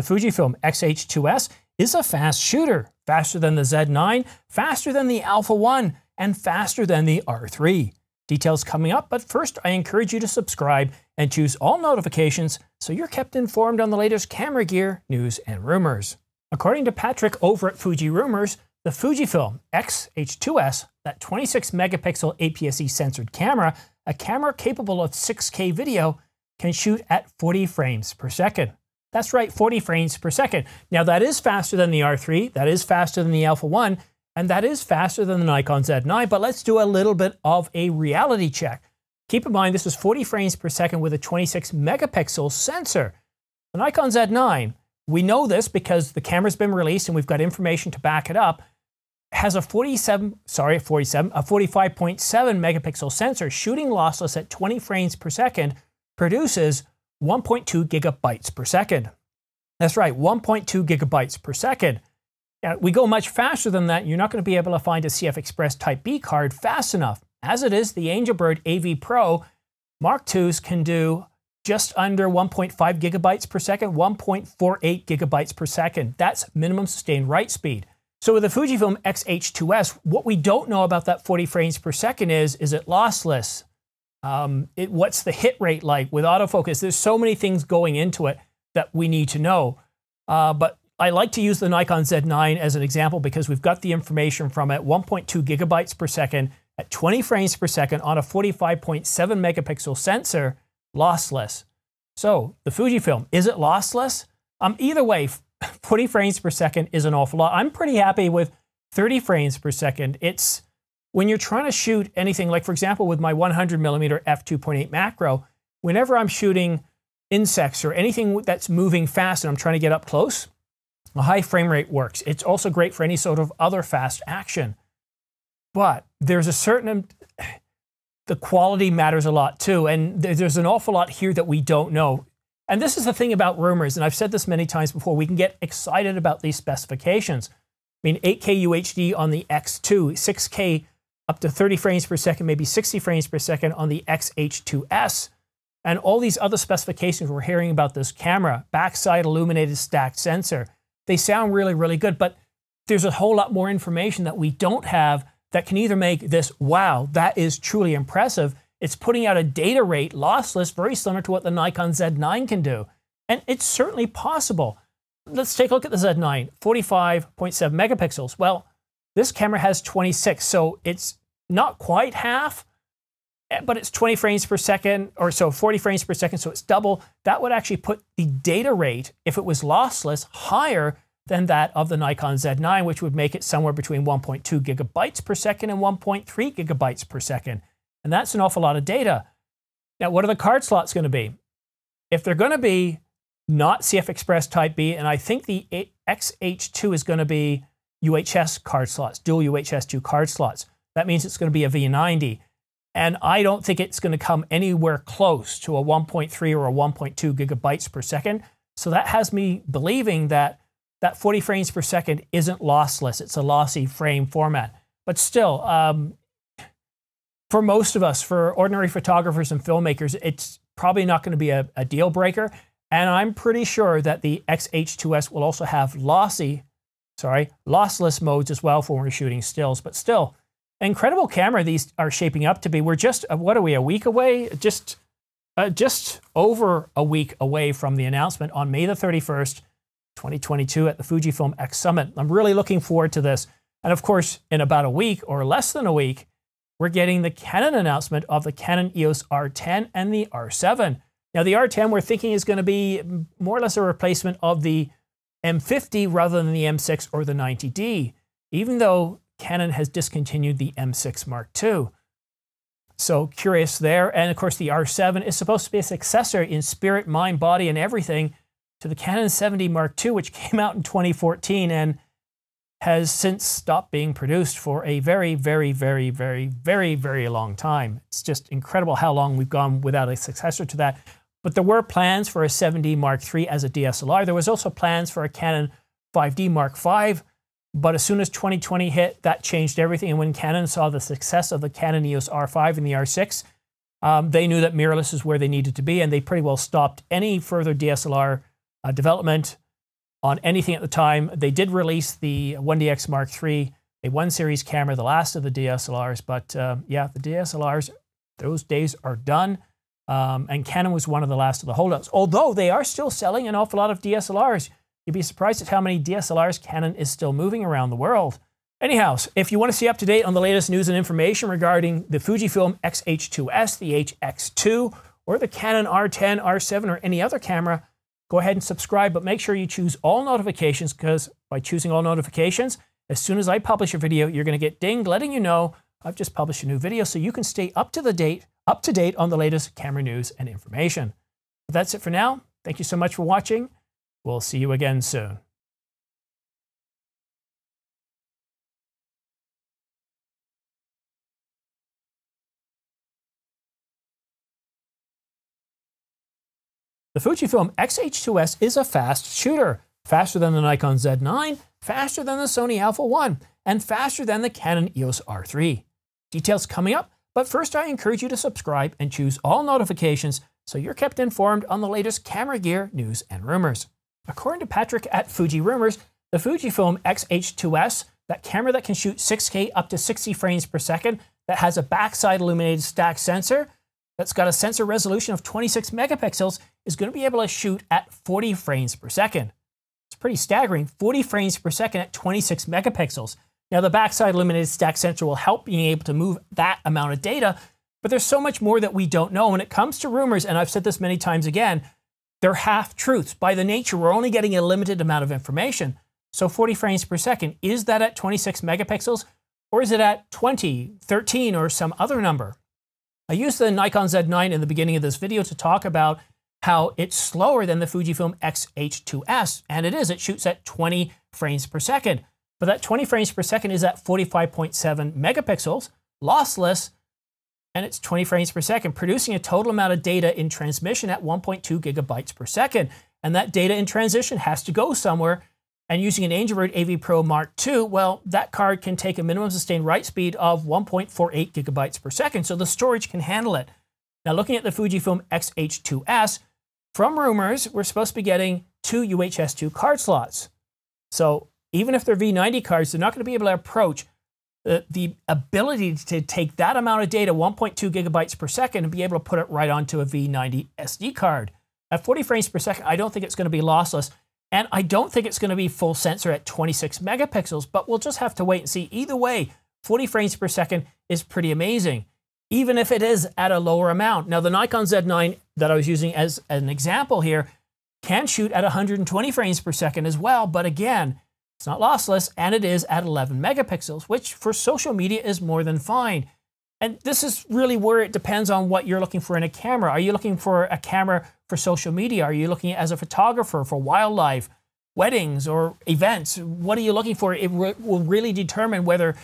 The Fujifilm X-H2S is a fast shooter, faster than the Z9, faster than the Alpha 1, and faster than the R3. Details coming up, but first I encourage you to subscribe and choose all notifications so you're kept informed on the latest camera gear, news, and rumors. According to Patrick over at Fuji Rumors, the Fujifilm X-H2S, that 26 megapixel APS-C censored camera, a camera capable of 6K video, can shoot at 40 frames per second. That's right, 40 frames per second. Now that is faster than the R3, that is faster than the Alpha 1, and that is faster than the Nikon Z9, but let's do a little bit of a reality check. Keep in mind this is 40 frames per second with a 26 megapixel sensor. The Nikon Z9, we know this because the camera's been released and we've got information to back it up, has a 47, sorry, 47, a 45.7 megapixel sensor shooting lossless at 20 frames per second produces 1.2 gigabytes per second. That's right, 1.2 gigabytes per second. Now, we go much faster than that. You're not going to be able to find a CF Express Type B card fast enough. As it is, the Angelbird AV Pro Mark IIs can do just under 1.5 gigabytes per second, 1.48 gigabytes per second. That's minimum sustained write speed. So with the Fujifilm X-H2S, what we don't know about that 40 frames per second is, is it lossless? Um, it, what's the hit rate like with autofocus? There's so many things going into it that we need to know. Uh, but I like to use the Nikon Z9 as an example because we've got the information from it 1.2 gigabytes per second at 20 frames per second on a 45.7 megapixel sensor, lossless. So the Fujifilm, is it lossless? Um, either way, 40 frames per second is an awful lot. I'm pretty happy with 30 frames per second. It's when you're trying to shoot anything, like for example, with my 100 millimeter f2.8 macro, whenever I'm shooting insects or anything that's moving fast and I'm trying to get up close, a high frame rate works. It's also great for any sort of other fast action. But there's a certain, the quality matters a lot too. And there's an awful lot here that we don't know. And this is the thing about rumors, and I've said this many times before, we can get excited about these specifications. I mean, 8K UHD on the X2, 6K up to 30 frames per second, maybe 60 frames per second on the XH2S, and all these other specifications we're hearing about this camera, backside illuminated stacked sensor. They sound really, really good, but there's a whole lot more information that we don't have that can either make this, wow, that is truly impressive, it's putting out a data rate lossless, very similar to what the Nikon Z9 can do. And it's certainly possible. Let's take a look at the Z9, 45.7 megapixels. Well, this camera has 26, so it's not quite half, eh, but it's 20 frames per second, or so 40 frames per second, so it's double. That would actually put the data rate, if it was lossless, higher than that of the Nikon Z9, which would make it somewhere between 1.2 gigabytes per second and 1.3 gigabytes per second. And that's an awful lot of data. Now, what are the card slots going to be? If they're going to be not CF Express Type B, and I think the XH2 is going to be UHS card slots, dual UHS2 card slots. That means it's going to be a V90. And I don't think it's going to come anywhere close to a 1.3 or a 1.2 gigabytes per second. So that has me believing that that 40 frames per second isn't lossless. It's a lossy frame format. But still, um, for most of us, for ordinary photographers and filmmakers, it's probably not going to be a, a deal breaker. And I'm pretty sure that the XH2S will also have lossy, sorry, lossless modes as well for when we're shooting stills. But still, incredible camera these are shaping up to be. We're just, uh, what are we, a week away? Just, uh, just over a week away from the announcement on May the 31st, 2022 at the Fujifilm X Summit. I'm really looking forward to this. And of course, in about a week or less than a week, we're getting the Canon announcement of the Canon EOS R10 and the R7. Now, the R10 we're thinking is going to be more or less a replacement of the M50 rather than the M6 or the 90D, even though Canon has discontinued the M6 Mark II. So curious there. And of course, the R7 is supposed to be a successor in spirit, mind, body, and everything to the Canon 7D Mark II, which came out in 2014 and has since stopped being produced for a very, very, very, very, very, very long time. It's just incredible how long we've gone without a successor to that. But there were plans for a 7D Mark III as a DSLR. There was also plans for a Canon 5D Mark V, but as soon as 2020 hit, that changed everything. And when Canon saw the success of the Canon EOS R5 and the R6, um, they knew that mirrorless is where they needed to be, and they pretty well stopped any further DSLR uh, development on anything at the time. They did release the 1DX Mark III, a one series camera, the last of the DSLRs. But uh, yeah, the DSLRs, those days are done. Um, and Canon was one of the last of the holdouts. Although they are still selling an awful lot of DSLRs. You'd be surprised at how many DSLRs Canon is still moving around the world. Anyhow, if you want to stay up to date on the latest news and information regarding the Fujifilm X-H2S, the HX2, or the Canon R10, R7, or any other camera, go ahead and subscribe, but make sure you choose all notifications because by choosing all notifications, as soon as I publish a video, you're going to get dinged letting you know I've just published a new video so you can stay up to the date, up to date on the latest camera news and information. But that's it for now. Thank you so much for watching. We'll see you again soon. The Fujifilm X-H2S is a fast shooter, faster than the Nikon Z9, faster than the Sony Alpha 1, and faster than the Canon EOS R3. Details coming up, but first I encourage you to subscribe and choose all notifications so you're kept informed on the latest camera gear, news, and rumors. According to Patrick at Fuji Rumors, the Fujifilm X-H2S, that camera that can shoot 6K up to 60 frames per second, that has a backside illuminated stack sensor, that's got a sensor resolution of 26 megapixels is going to be able to shoot at 40 frames per second. It's pretty staggering, 40 frames per second at 26 megapixels. Now the backside illuminated stack sensor will help being able to move that amount of data, but there's so much more that we don't know. When it comes to rumors, and I've said this many times again, they're half truths. By the nature, we're only getting a limited amount of information. So 40 frames per second, is that at 26 megapixels? Or is it at 20, 13, or some other number? I used the Nikon Z9 in the beginning of this video to talk about how it's slower than the Fujifilm X-H2S, and it is. It shoots at 20 frames per second. But that 20 frames per second is at 45.7 megapixels, lossless, and it's 20 frames per second, producing a total amount of data in transmission at 1.2 gigabytes per second. And that data in transition has to go somewhere, and using an Angelbird AV Pro Mark II, well, that card can take a minimum sustained write speed of 1.48 gigabytes per second, so the storage can handle it. Now, looking at the Fujifilm X-H2S, from rumors, we're supposed to be getting two UHS-2 card slots. So even if they're V90 cards, they're not going to be able to approach the, ability to take that amount of data, 1.2 gigabytes per second, and be able to put it right onto a V90 SD card. At 40 frames per second, I don't think it's going to be lossless. And I don't think it's going to be full sensor at 26 megapixels, but we'll just have to wait and see. Either way, 40 frames per second is pretty amazing, even if it is at a lower amount. Now, the Nikon Z9 that I was using as an example here can shoot at 120 frames per second as well, but again, it's not lossless, and it is at 11 megapixels, which for social media is more than fine. And this is really where it depends on what you're looking for in a camera. Are you looking for a camera for social media? Are you looking as a photographer for wildlife, weddings, or events? What are you looking for? It re will really determine whether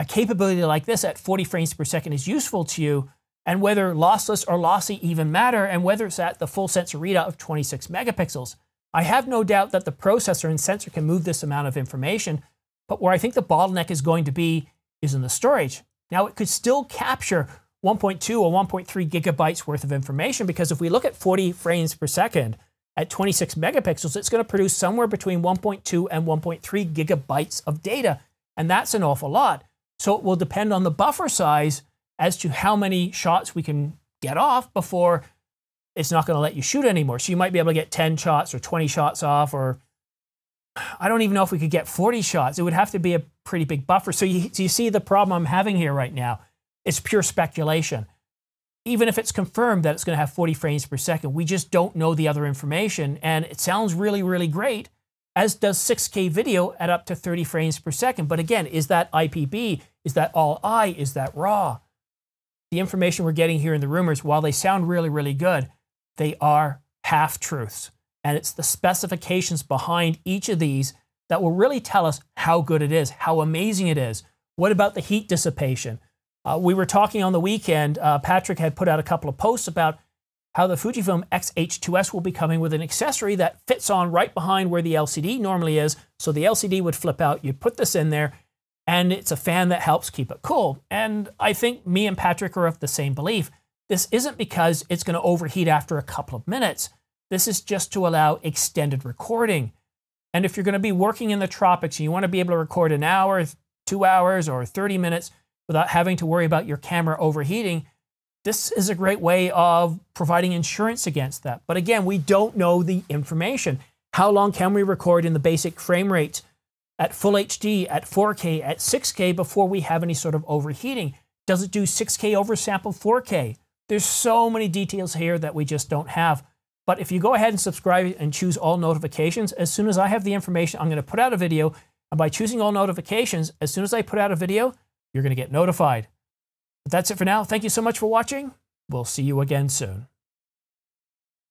a capability like this at 40 frames per second is useful to you and whether lossless or lossy even matter and whether it's at the full sensor readout of 26 megapixels. I have no doubt that the processor and sensor can move this amount of information, but where I think the bottleneck is going to be is in the storage. Now, it could still capture 1.2 or 1.3 gigabytes worth of information because if we look at 40 frames per second at 26 megapixels, it's going to produce somewhere between 1.2 and 1.3 gigabytes of data. And that's an awful lot. So it will depend on the buffer size as to how many shots we can get off before it's not going to let you shoot anymore. So you might be able to get 10 shots or 20 shots off, or I don't even know if we could get 40 shots. It would have to be a pretty big buffer. So you, so you see the problem I'm having here right now. It's pure speculation. Even if it's confirmed that it's going to have 40 frames per second, we just don't know the other information. And it sounds really, really great, as does 6K video at up to 30 frames per second. But again, is that IPB? Is that all I? Is that RAW? The information we're getting here in the rumors, while they sound really, really good, they are half truths. And it's the specifications behind each of these that will really tell us how good it is, how amazing it is. What about the heat dissipation? Uh, we were talking on the weekend, uh, Patrick had put out a couple of posts about how the Fujifilm X-H2S will be coming with an accessory that fits on right behind where the LCD normally is. So the LCD would flip out, you put this in there, and it's a fan that helps keep it cool. And I think me and Patrick are of the same belief. This isn't because it's going to overheat after a couple of minutes. This is just to allow extended recording. And if you're going to be working in the tropics and you want to be able to record an hour, two hours, or 30 minutes without having to worry about your camera overheating, this is a great way of providing insurance against that. But again, we don't know the information. How long can we record in the basic frame rate at full HD, at 4K, at 6K before we have any sort of overheating? Does it do 6K oversample 4K? There's so many details here that we just don't have. But if you go ahead and subscribe and choose all notifications, as soon as I have the information, I'm going to put out a video. And by choosing all notifications, as soon as I put out a video, you're going to get notified. But that's it for now. Thank you so much for watching. We'll see you again soon.